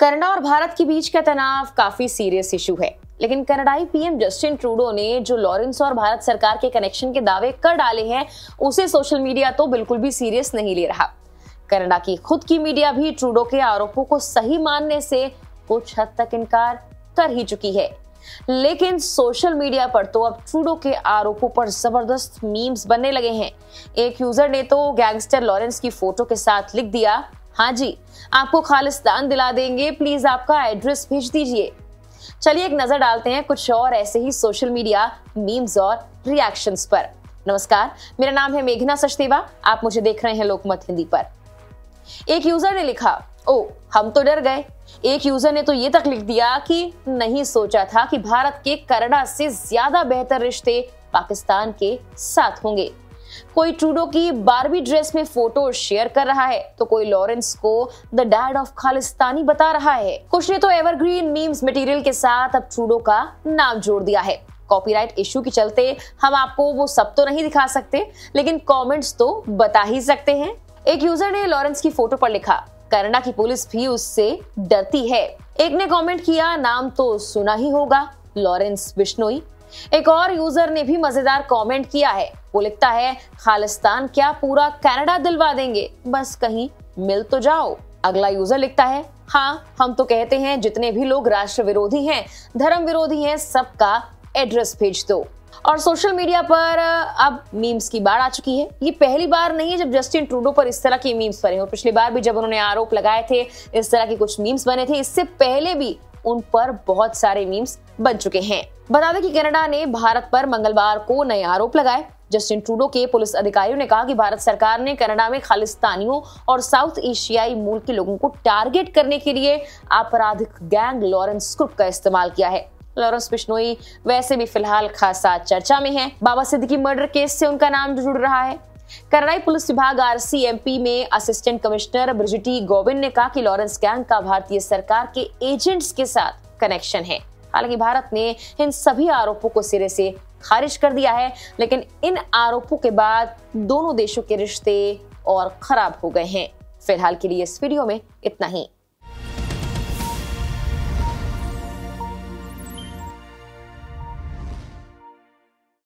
Canada और भारत के बीच का तनाव काफ़ी सीरियस इशू है। लेकिन कनाडाई पीएम जस्टिन ट्रूडो ने जो लॉरेंस और भारत सरकार के कनेक्शन के दावे कर डाले हैं, उसे सोशल मीडिया तो बिल्कुल भी सीरियस नहीं ले रहा। कनाडा की खुद की मीडिया भी ट्रूडो के आरोपों को सही मानने से कुछ हद तक इनकार कर ही चुकी है। लेकिन सोशल मीडिया पर तो अब ट्रूडो के आरोपों पर ज़बरदस्त मीम्स बनने लगे हैं। एक यूज़र ने तो गैंगस्टर लॉरेंस की फ़ोटो के साथ लिख दिया हाँ जी, आपको खालिस्तान दिला देंगे। प्लीज़ आपका एड्रेस भेज दीजिए। चलिए एक नज़र डालते हैं कुछ और ऐसे ही सोशल मीडिया मीम्स और रिएक्शंस पर। नमस्कार, मेरा नाम है मेघना सचदेवा। आप मुझे देख रहे हैं लोकमत हिंदी पर। एक यूज़र ने लिखा, ओ, हम तो डर गए। एक यूज़र ने तो ये तक लिख दिया कि नहीं सोचा था कि भारत के कनाडा से ज़्यादा बेहतर रिश्ते पाकिस्तान के साथ होंगे। कोई ट्रूडो की बारबी ड्रेस में फ़ोटो शेयर कर रहा है तो कोई लॉरेंस को द डैड ऑफ़ खालिस्तानी बता रहा है। कुछ ने तो एवरग्रीन मीम्स मटेरियल के साथ अब ट्रूडो का नाम जोड़ दिया है। कॉपीराइट इशू के चलते हम आपको वो सब तो नहीं दिखा सकते, लेकिन कमेंट्स तो बता ही सकते हैं। एक यूज़र ने लॉरेंस की फ़ोटो पर लिखा कनाडा की पुलिस भी उससे डरती है। एक ने कमेंट किया, नाम तो सुना ही होगा, लॉरेंस बिश्नोई एक और यूज़र ने भी मज़ेदार कमेंट किया है वो लिखता है, खालिस्तान क्या पूरा कनाडा दिलवा देंगे? बस कहीं मिल तो जाओ। अगला यूज़र लिखता है हाँ हम तो कहते हैं जितने भी लोग राष्ट्र विरोधी हैं, धर्म विरोधी हैं, सबका एड्रेस भेज दो। और सोशल मीडिया पर अब मीम्स की बाढ़ आ चुकी है। ये पहली बार नहीं है जब जस्टिन ट्रूडो पर इस तरह की मीम्स बने और पिछली बार भी जब उन्होंने आरोप लगाए थे, इस तरह के कुछ मीम्स बने थे, इससे पहले भी उन पर बहुत सारे मीम्स बन चुके हैं। बता दें कि कनाडा ने भारत पर मंगलवार को नए आरोप लगाए। जस्टिन ट्रूडो के पुलिस अधिकारियों ने कहा कि भारत सरकार ने कनाडा में खालिस्तानियों और साउथ एशियाई मूल के लोगों को टारगेट करने के लिए आपराधिक गैंग लॉरेंस ग्रुप का इस्तेमाल किया है। लॉरेंस बिश्नोई वैसे भी फ़िलहाल खासा चर्चा में है। बाबा सिद्दीकी मर्डर केस से उनका नाम जुड़ रहा है। कनाडाई पुलिस विभाग आरसीएमपी में असिस्टेंट कमिश्नर ब्रिजिटी गोविंद ने कहा कि लॉरेंस गैंग का भारतीय सरकार के एजेंट्स के साथ कनेक्शन है। हालाँकि भारत ने इन सभी आरोपों को सिरे से खारिज कर दिया है, लेकिन इन आरोपों के बाद दोनों देशों के रिश्ते और खराब हो गए हैं। फ़िलहाल के लिए इस वीडियो में इतना ही।